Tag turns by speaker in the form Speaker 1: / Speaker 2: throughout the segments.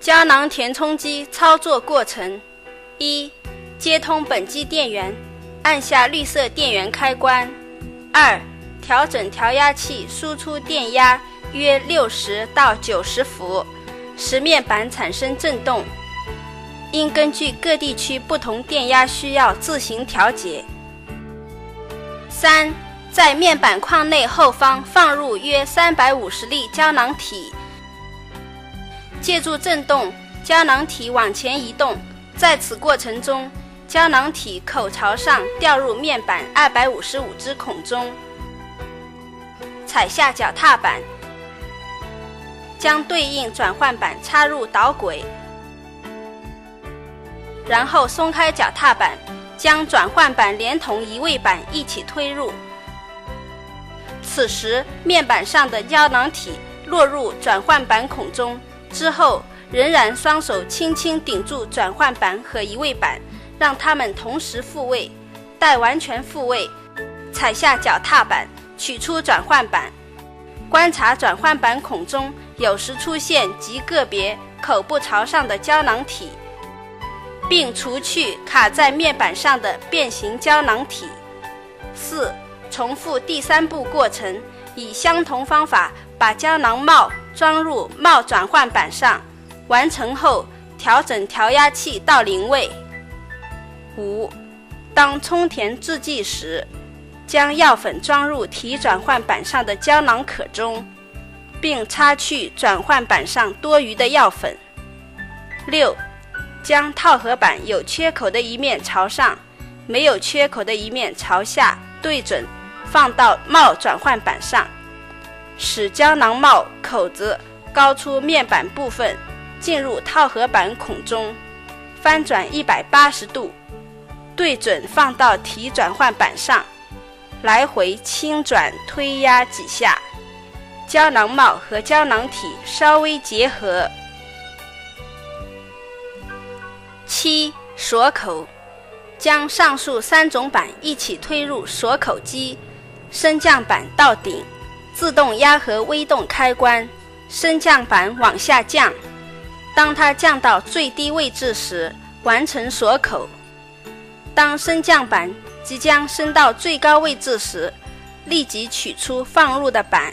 Speaker 1: 胶囊填充机操作过程：一、接通本机电源，按下绿色电源开关；二、调整调压器输出电压约六十到九十伏，使面板产生振动，应根据各地区不同电压需要自行调节。三、在面板框内后方放入约三百五十粒胶囊体。借助振动，胶囊体往前移动，在此过程中，胶囊体口朝上掉入面板二百五十五只孔中。踩下脚踏板，将对应转换板插入导轨，然后松开脚踏板，将转换板连同移位板一起推入。此时，面板上的胶囊体落入转换板孔中。之后，仍然双手轻轻顶住转换板和移位板，让它们同时复位。待完全复位，踩下脚踏板，取出转换板，观察转换板孔中有时出现极个别口部朝上的胶囊体，并除去卡在面板上的变形胶囊体。四、重复第三步过程，以相同方法把胶囊帽。装入帽转换板上，完成后调整调压器到零位。五，当充填制剂时，将药粉装入提转换板上的胶囊壳中，并擦去转换板上多余的药粉。六，将套盒板有缺口的一面朝上，没有缺口的一面朝下对准，放到帽转换板上。使胶囊帽口子高出面板部分，进入套盒板孔中，翻转一百八十度，对准放到提转换板上，来回轻转推压几下，胶囊帽和胶囊体稍微结合。七锁口，将上述三种板一起推入锁口机，升降板到顶。自动压和微动开关，升降板往下降。当它降到最低位置时，完成锁口。当升降板即将升到最高位置时，立即取出放入的板，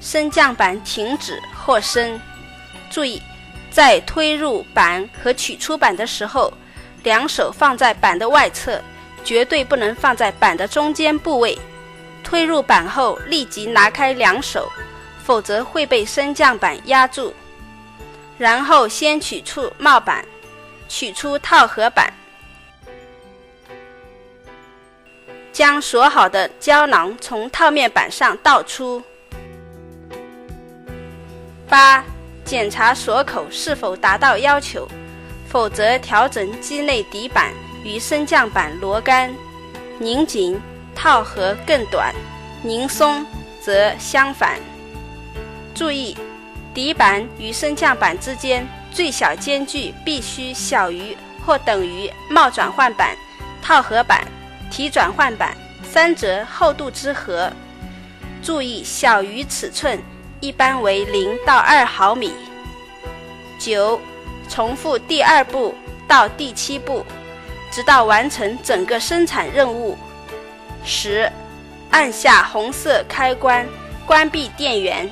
Speaker 1: 升降板停止或升。注意，在推入板和取出板的时候，两手放在板的外侧，绝对不能放在板的中间部位。推入板后，立即拿开两手，否则会被升降板压住。然后先取出帽板，取出套盒板，将锁好的胶囊从套面板上倒出。八、检查锁口是否达到要求，否则调整机内底板与升降板螺杆，拧紧。套盒更短，拧松则相反。注意，底板与升降板之间最小间距必须小于或等于帽转换板、套盒板、提转换板三者厚度之和。注意，小于尺寸一般为零到二毫米。九，重复第二步到第七步，直到完成整个生产任务。十，按下红色开关，关闭电源。